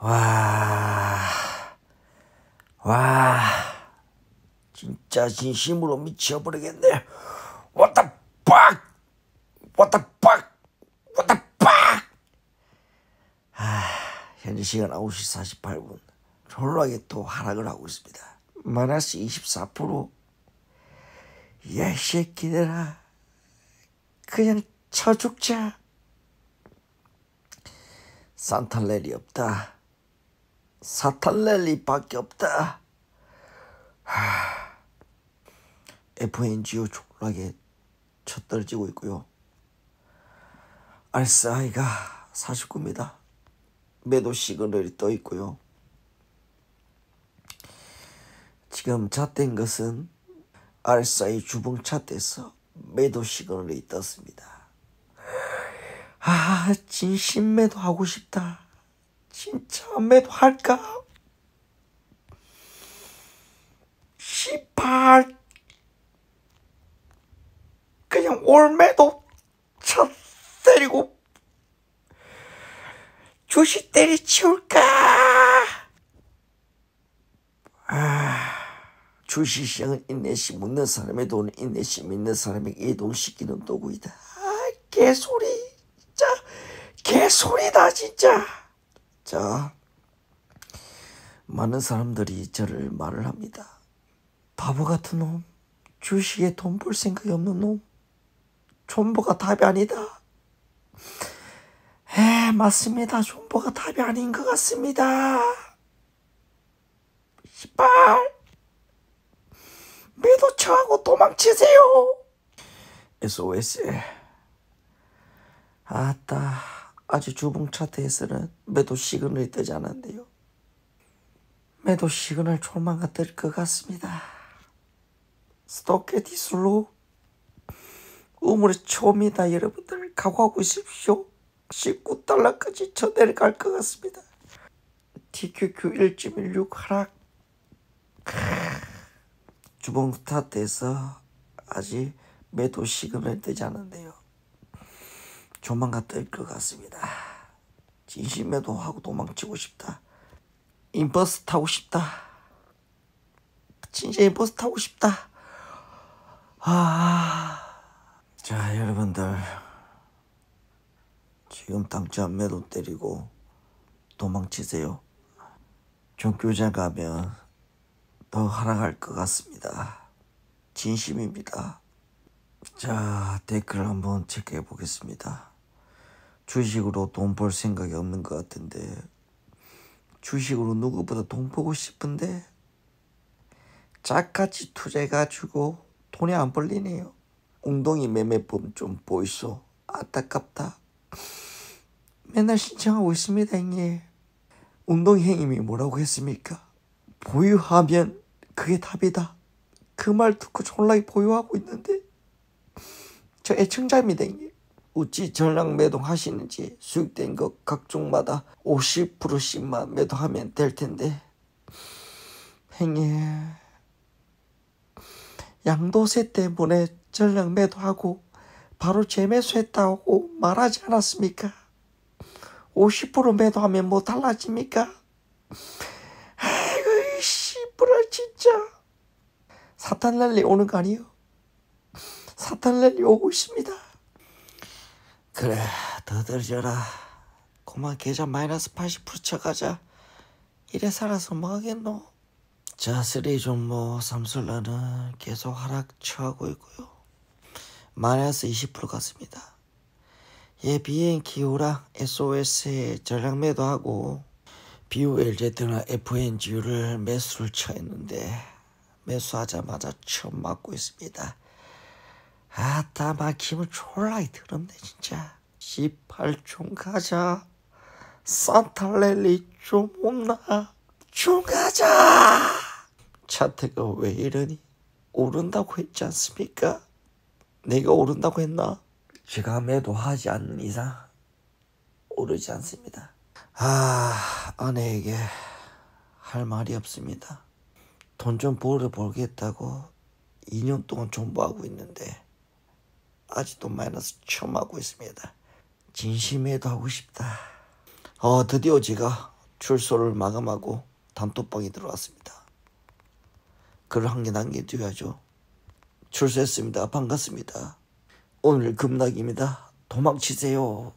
와, 와, 진짜 진심으로 미쳐버리겠네. What the fuck? What the fuck? What the fuck? 아, 현재 시간 9시 48분. 졸라게 또 하락을 하고 있습니다. 마이너스 24%. 야, 이 새끼들아. 그냥 쳐 죽자. 산탈렐이 없다. 사탄렐리밖에 없다. 하... FNGO 졸라게 쳐 떨어지고 있고요. RSI가 49입니다. 매도 시그널이 떠 있고요. 지금 잣된 것은 RSI 주봉 차트에서 매도 시그널이 떴습니다. 아, 진심 매도하고 싶다. 진짜 매도할까? 시발. 그냥 올매도 쳐 때리고 주식 때려치울까? 아, 주식시장은 인내심 묻는 사람의 돈을 인내심 있는 사람에게 이동시키는 도구이다. 아, 개소리. 진짜 개소리다 진짜. 자, 많은 사람들이 저를 말을 합니다. 바보 같은 놈, 주식에 돈 벌 생각이 없는 놈, 존버가 답이 아니다. 에, 맞습니다. 존버가 답이 아닌 것 같습니다. 시발, 매도 쳐하고 도망치세요. SOS. 아따, 아주 주봉 차트에서는 매도 시그널이 뜨지 않았는데요. 매도 시그널 조만간 뜰 것 같습니다. 스토케 디슬로 우물의 초입니다. 여러분들 각오하고 있십시오. 19달러까지 저 내려갈 것 같습니다. TQQ 1.16 하락 주봉 차트에서 아직 매도 시그널 뜨지 않은데요. 조만간 뜰 것 같습니다. 진심 매도하고 도망치고 싶다. 인버스 타고 싶다. 진짜 인버스 타고 싶다. 아, 자 여러분들 지금 당장 매도 때리고 도망치세요. 종교장 가면 더 하락할 것 같습니다. 진심입니다. 자 댓글 한번 체크해 보겠습니다. 주식으로 돈 벌 생각이 없는 것 같은데 주식으로 누구보다 돈 벌고 싶은데 짝같이 투자해가지고 돈이 안 벌리네요. 웅덩이 매매법 좀 보이소. 안타깝다. 맨날 신청하고 있습니다, 형님. 웅덩이 형님이 뭐라고 했습니까? 보유하면 그게 답이다. 그 말 듣고 졸라게 보유하고 있는데 저 애청자입니다, 형님. 어찌 전량 매도하시는지 수익된 것 각종마다 50%씩만 매도하면 될 텐데 형님 양도세 때문에 전량 매도하고 바로 재매수했다고 말하지 않았습니까? 50% 매도하면 뭐 달라집니까? 아이고 이 씨부랄 진짜 사탄 랠리 오는 거 아니요? 사탄 랠리 오고 있습니다. 그래 더들져라. 그만 계좌 마이너스 80% 쳐가자. 이래 살아서 뭐 하겠노? 자 쓰리 종목 삼솔라는 계속 하락 처하고 있고요. 마이너스 20% 같습니다. 예 비행 기후랑 SOS에 전량 매도하고 BULZ나 FNGU를 매수를 처했는데 매수하자마자 처음 맞고 있습니다 아따 막힘을 졸라게 더럽네 진짜. 18종 가자. 산탈렐리 좀 온나? 좀 가자! 차트가 왜 이러니? 오른다고 했지 않습니까? 내가 오른다고 했나? 제가 매도하지 않는 이상 오르지 않습니다. 아 아내에게 할 말이 없습니다. 돈 좀 벌어 벌겠다고 2년 동안 존버하고 있는데 아직도 마이너스 처음 하고 있습니다. 진심에도 하고 싶다. 어, 드디어 제가 출소를 마감하고 단톡방에 들어왔습니다. 글을 한 개 남겨둬야죠. 출소했습니다. 반갑습니다. 오늘 급락입니다. 도망치세요.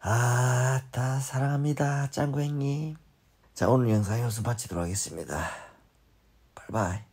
아따 사랑합니다. 짱구 형님. 자 오늘 영상 여기서 마치도록 하겠습니다. 바이바이.